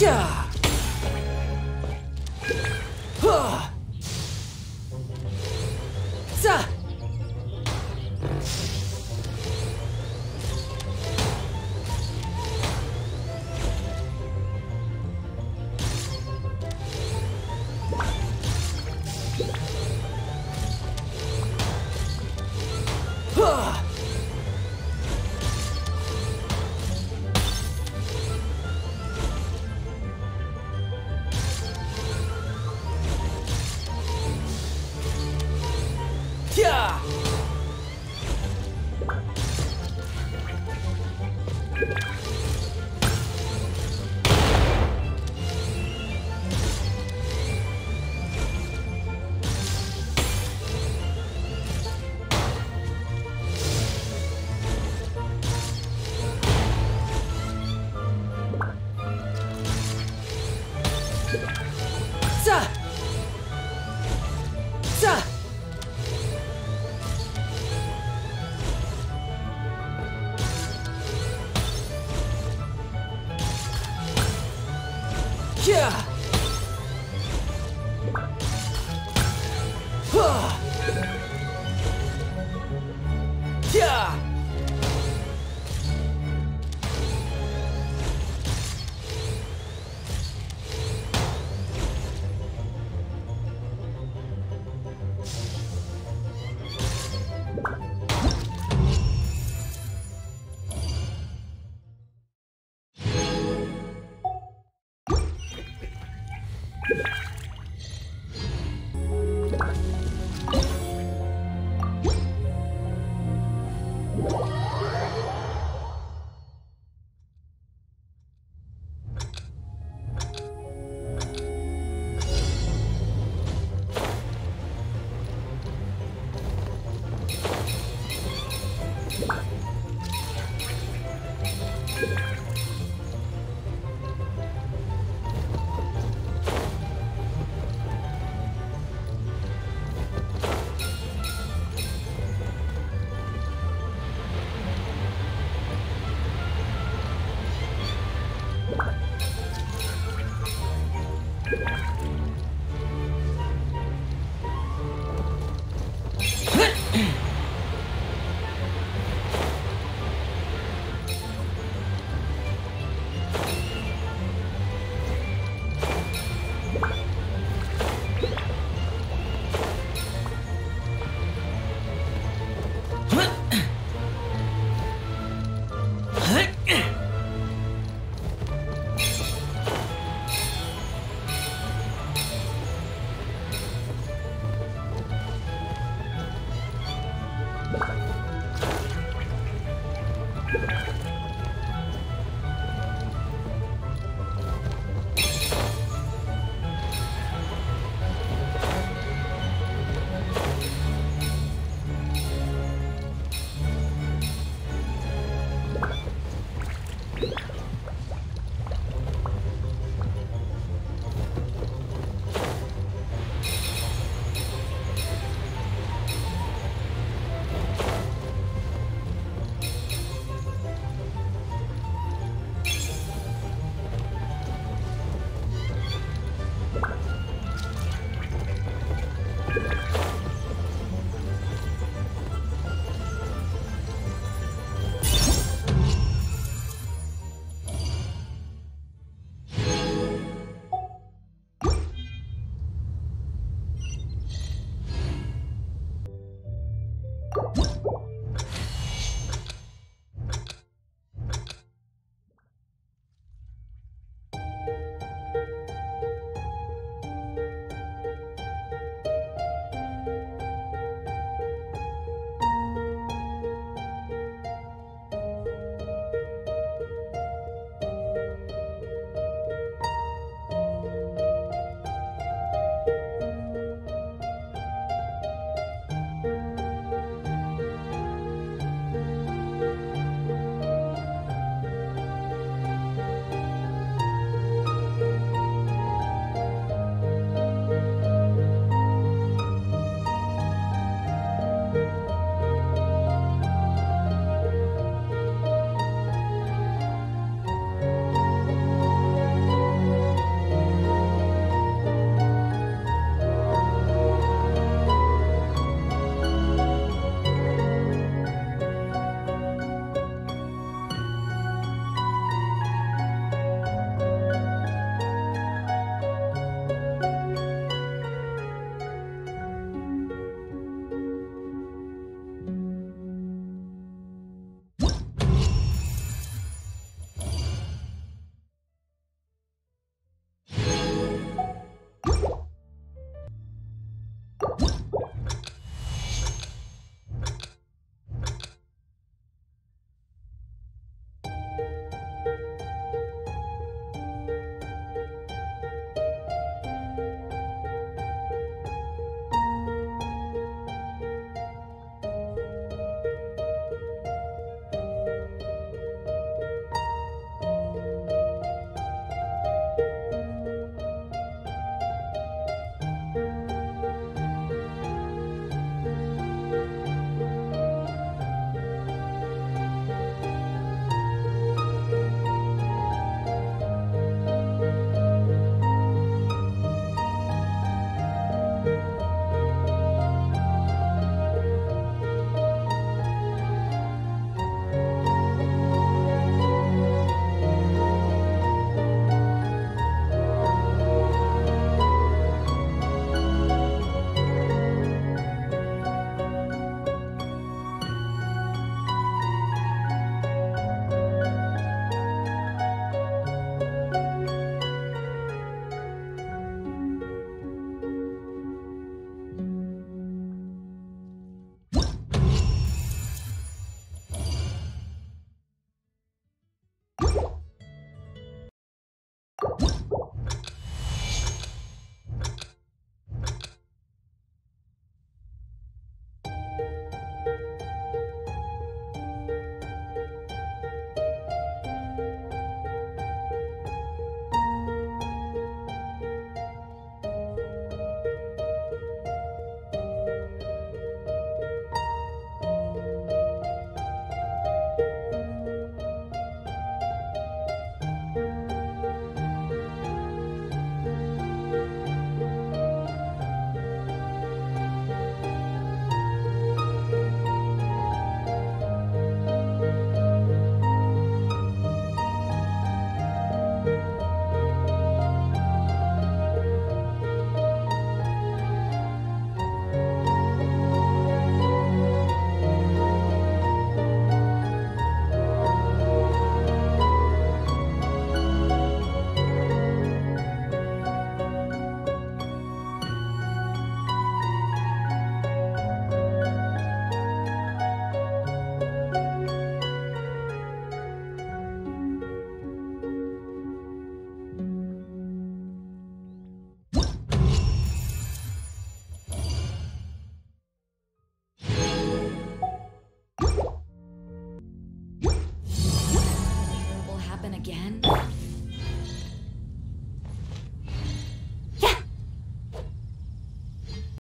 Yeah. Huh. you Yeah. Yeah. What?